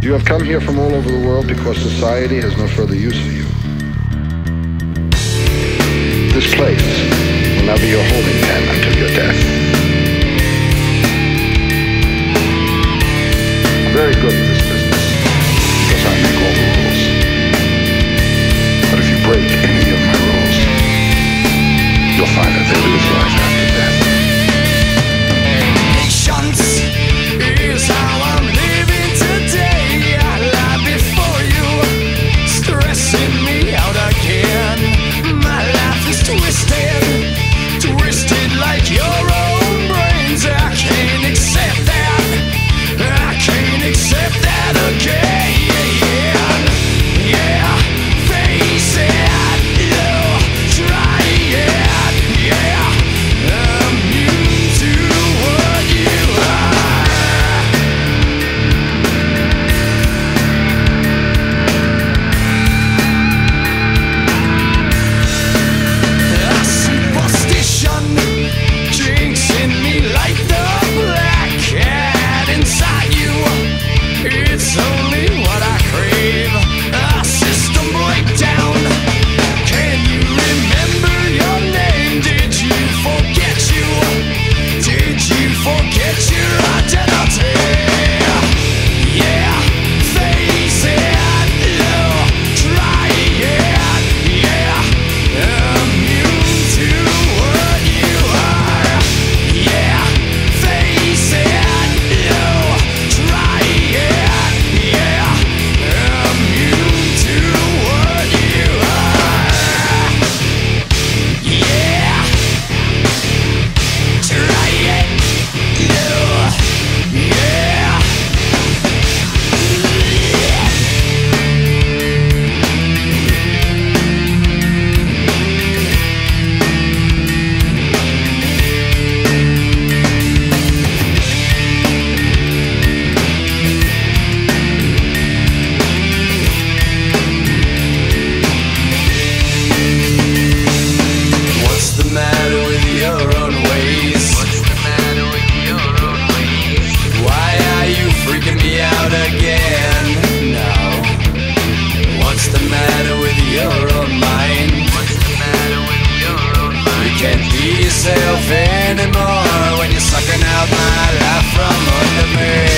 You have come here from all over the world because society has no further use for you. This place will now be your holding pen until your death. Very good. yourself anymore when you're sucking out my life from under me.